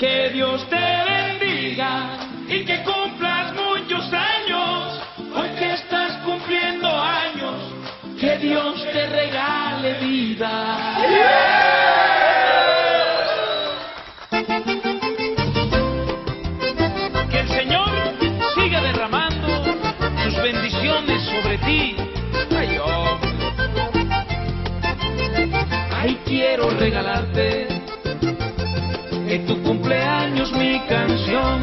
Que Dios te bendiga y que cumplas muchos años. Hoy que estás cumpliendo años, que Dios te regale vida. Que el Señor siga derramando sus bendiciones sobre ti. Ay, hombre. Ay, quiero regalarte cumpleaños mi canción.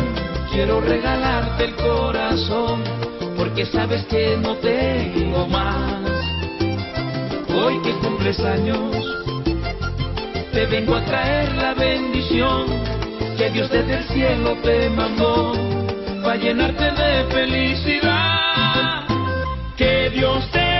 Quiero regalarte el corazón, porque sabes que no tengo más. Hoy que cumples años, te vengo a traer la bendición que Dios desde el cielo te mandó para llenarte de felicidad. Que Dios te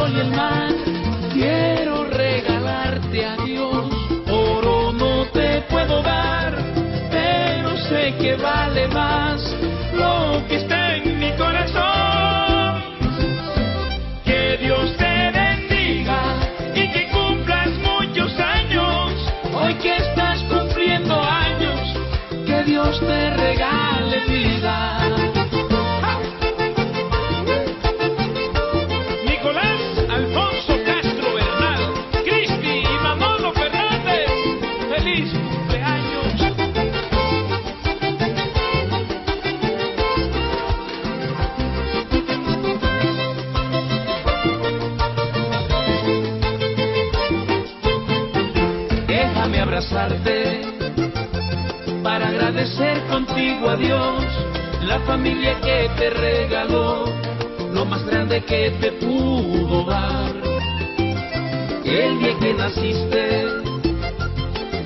dueño del sol y el mar. Quiero regalarte a Dios. Oro no te puedo dar, pero sé que vale más lo que está en mi corazón. Que Dios te bendiga y que cumplas muchos años. Hoy que estás cumpliendo años, que Dios te para agradecer contigo a Dios la familia que te regaló, lo más grande que te pudo dar. El día que naciste,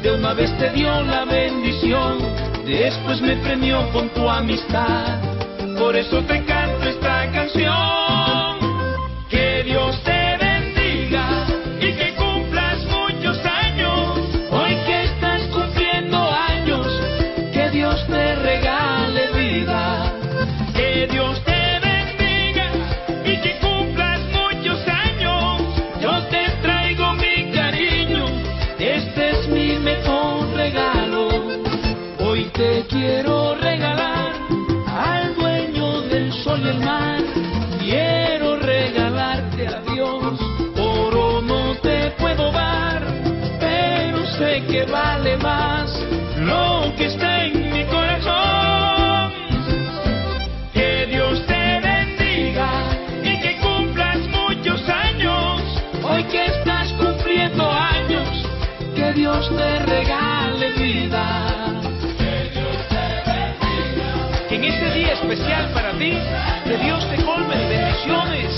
de una vez te dio la bendición, después me premió con tu amistad, por eso te canto esta canción. Que Dios te que vale más lo que está Dios te regale vida. Que en este día especial para ti, que Dios te colme de bendiciones,